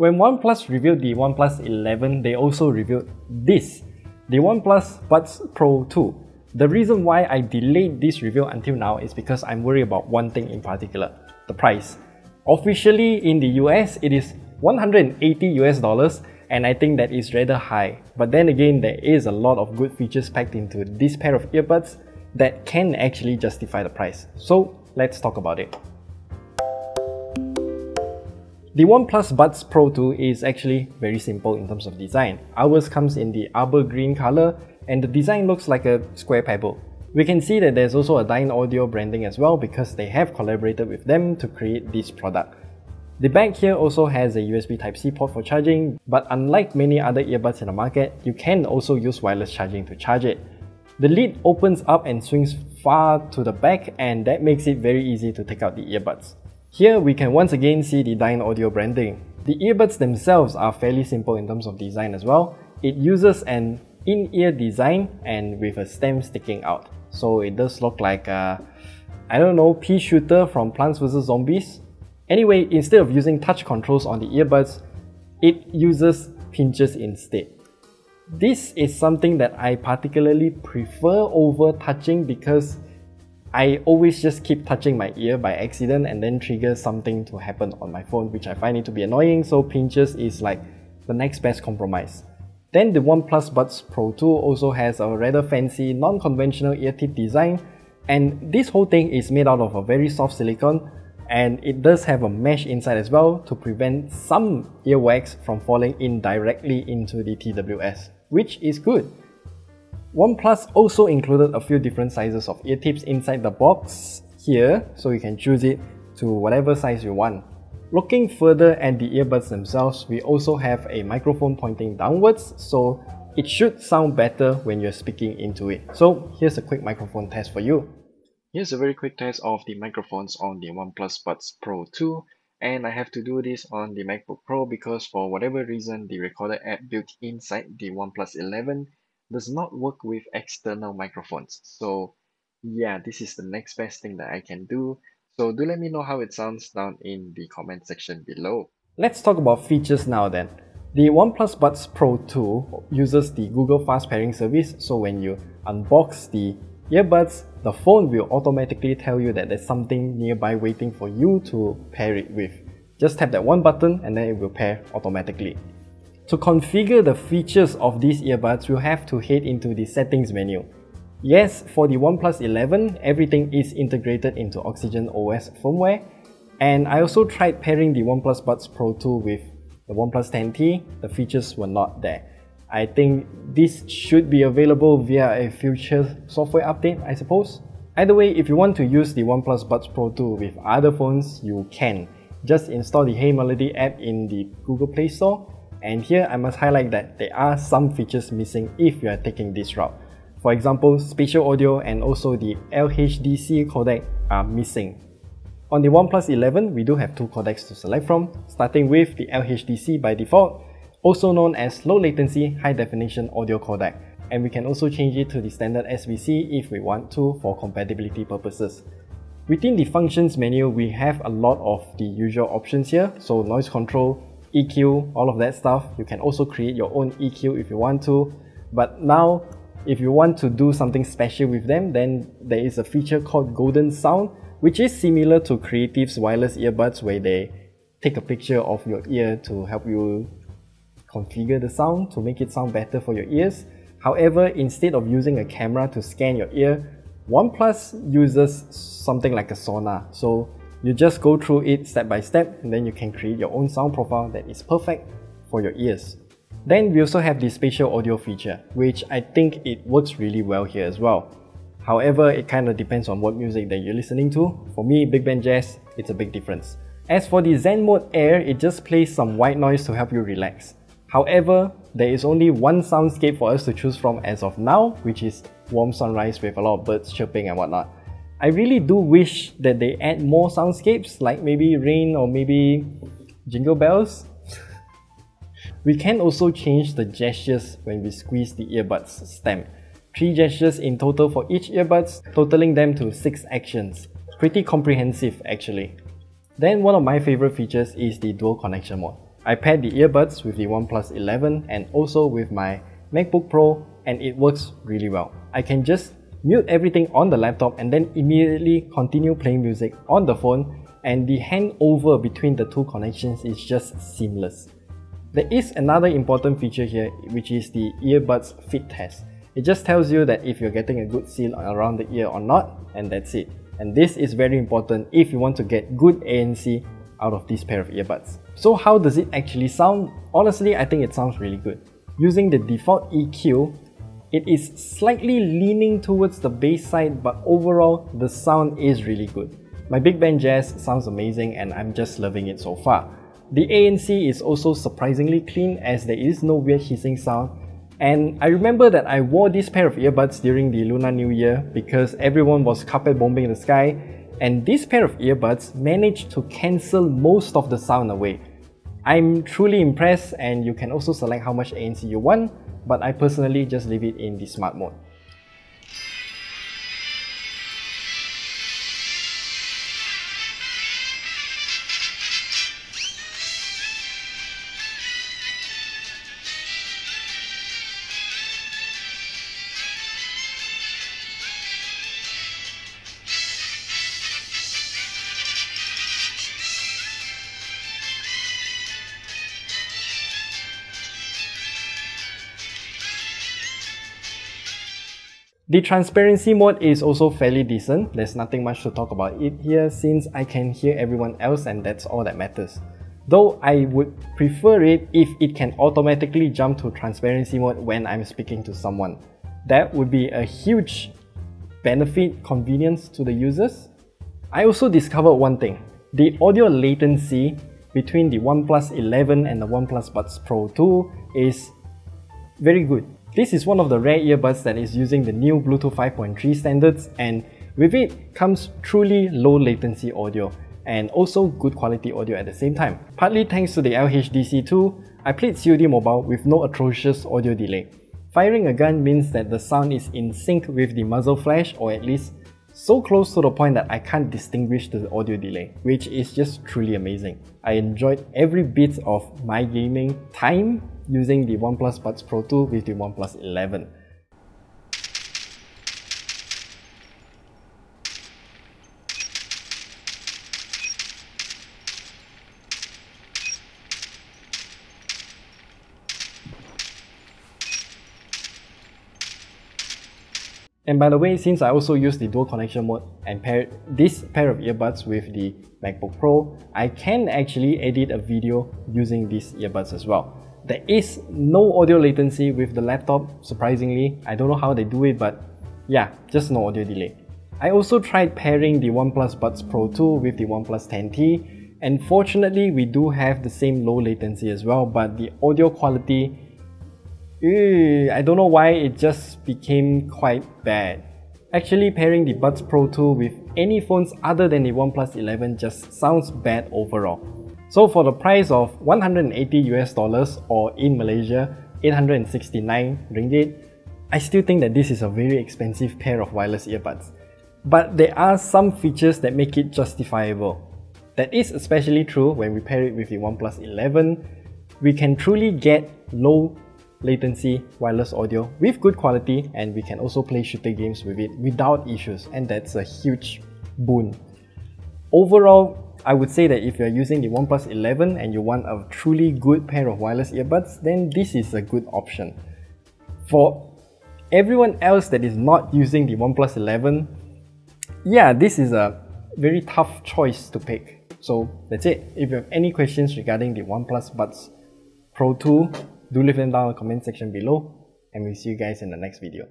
When OnePlus revealed the OnePlus 11, they also revealed this, the OnePlus Buds Pro 2. The reason why I delayed this review until now is because I'm worried about one thing in particular, the price. Officially in the US, it is 180 US dollars and I think that is rather high. But then again, there is a lot of good features packed into this pair of earbuds that can actually justify the price. So let's talk about it. The OnePlus Buds Pro 2 is actually very simple in terms of design. Ours comes in the arbor green color and the design looks like a square pebble. We can see that there's also a Dynaudio branding as well because they have collaborated with them to create this product. The back here also has a USB Type-C port for charging, but unlike many other earbuds in the market, you can also use wireless charging to charge it. The lid opens up and swings far to the back and that makes it very easy to take out the earbuds. Here we can once again see the Dynaudio branding. The earbuds themselves are fairly simple in terms of design as well. It uses an in-ear design and with a stem sticking out. So it does look like a, I don't know, pea shooter from Plants vs Zombies. Anyway, instead of using touch controls on the earbuds, it uses pinches instead. This is something that I particularly prefer over touching because I always just keep touching my ear by accident and then trigger something to happen on my phone which I find it to be annoying so pinches is like the next best compromise. Then the OnePlus Buds Pro 2 also has a rather fancy non-conventional ear tip design and this whole thing is made out of a very soft silicone and it does have a mesh inside as well to prevent some earwax from falling in directly into the TWS, which is good. OnePlus also included a few different sizes of ear tips inside the box here, so you can choose it to whatever size you want. Looking further at the earbuds themselves, we also have a microphone pointing downwards, so it should sound better when you're speaking into it. So here's a quick microphone test for you. Here's a very quick test of the microphones on the OnePlus Buds Pro 2 and I have to do this on the MacBook Pro because for whatever reason the recorder app built inside the OnePlus 11 does not work with external microphones. So yeah, this is the next best thing that I can do. So do let me know how it sounds down in the comment section below. Let's talk about features now then. The OnePlus Buds Pro 2 uses the Google Fast Pairing service, so when you unbox the earbuds, the phone will automatically tell you that there's something nearby waiting for you to pair it with. Just tap that one button and then it will pair automatically. To configure the features of these earbuds, you have to head into the settings menu. Yes, for the OnePlus 11, everything is integrated into Oxygen OS firmware, and I also tried pairing the OnePlus Buds Pro 2 with the OnePlus 10T, the features were not there. I think this should be available via a future software update, I suppose. Either way, if you want to use the OnePlus Buds Pro 2 with other phones, you can. Just install the Hey Melody app in the Google Play Store and here I must highlight that there are some features missing if you are taking this route. For example, spatial audio and also the LHDC codec are missing. On the OnePlus 11, we do have two codecs to select from, starting with the LHDC by default, also known as low latency high definition audio codec, and we can also change it to the standard SBC if we want to for compatibility purposes. Within the functions menu, we have a lot of the usual options here, so noise control, EQ, all of that stuff. You can also create your own EQ if you want to. But now, if you want to do something special with them, then there is a feature called Golden Sound, which is similar to Creative's wireless earbuds where they take a picture of your ear to help you configure the sound to make it sound better for your ears. However, instead of using a camera to scan your ear, OnePlus uses something like a sonar. So you just go through it step by step and then you can create your own sound profile that is perfect for your ears. Then we also have the spatial audio feature, which I think it works really well here as well. However, it kind of depends on what music that you're listening to. For me, big band jazz, it's a big difference. As for the Zen Mode Air, it just plays some white noise to help you relax. However, there is only one soundscape for us to choose from as of now, which is warm sunrise with a lot of birds chirping and whatnot. I really do wish that they add more soundscapes like maybe rain or maybe jingle bells. we can also change the gestures when we squeeze the earbuds stem. 3 gestures in total for each earbuds, totaling them to 6 actions. Pretty comprehensive actually. Then one of my favorite features is the dual connection mode. I paired the earbuds with the OnePlus 11 and also with my MacBook Pro and it works really well. I can just mute everything on the laptop and then immediately continue playing music on the phone and the handover between the two connections is just seamless. There is another important feature here which is the earbuds fit test. It just tells you that if you're getting a good seal around the ear or not and that's it. And this is very important if you want to get good ANC out of this pair of earbuds. So how does it actually sound? Honestly, I think it sounds really good. Using the default EQ, it is slightly leaning towards the bass side but overall the sound is really good. My Big Band Jazz sounds amazing and I'm just loving it so far. The ANC is also surprisingly clean as there is no weird hissing sound and I remember that I wore this pair of earbuds during the Lunar New Year because everyone was carpet bombing the sky and this pair of earbuds managed to cancel most of the sound away. I'm truly impressed and you can also select how much ANC you want, but I personally just leave it in the smart mode. The transparency mode is also fairly decent, there's nothing much to talk about it here since I can hear everyone else and that's all that matters. Though I would prefer it if it can automatically jump to transparency mode when I'm speaking to someone. That would be a huge benefit convenience to the users. I also discovered one thing. The audio latency between the OnePlus 11 and the OnePlus Buds Pro 2 is very good. This is one of the rare earbuds that is using the new Bluetooth 5.3 standards and with it comes truly low latency audio and also good quality audio at the same time. Partly thanks to the LHDC2, I played COD Mobile with no atrocious audio delay. Firing a gun means that the sound is in sync with the muzzle flash or at least so close to the point that I can't distinguish the audio delay, which is just truly amazing. I enjoyed every bit of my gaming time using the OnePlus Buds Pro 2 with the OnePlus 11. And by the way, since I also use the dual connection mode and pair this pair of earbuds with the MacBook Pro, I can actually edit a video using these earbuds as well. There is no audio latency with the laptop, surprisingly. I don't know how they do it, but yeah, just no audio delay. I also tried pairing the OnePlus Buds Pro 2 with the OnePlus 10T, and fortunately we do have the same low latency as well, but the audio quality, ew, I don't know why it just became quite bad. Actually pairing the Buds Pro 2 with any phones other than the OnePlus 11 just sounds bad overall. So for the price of 180 US dollars or in Malaysia 869 ringgit, I still think that this is a very expensive pair of wireless earbuds. But there are some features that make it justifiable. That is especially true when we pair it with the OnePlus 11. We can truly get low latency wireless audio with good quality and we can also play shooter games with it without issues and that's a huge boon. Overall, I would say that if you're using the OnePlus 11 and you want a truly good pair of wireless earbuds, then this is a good option. For everyone else that is not using the OnePlus 11, yeah, this is a very tough choice to pick. So that's it. If you have any questions regarding the OnePlus Buds Pro 2, do leave them down in the comment section below and we'll see you guys in the next video.